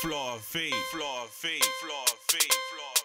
Floor feet, floor feet, floor feet, floor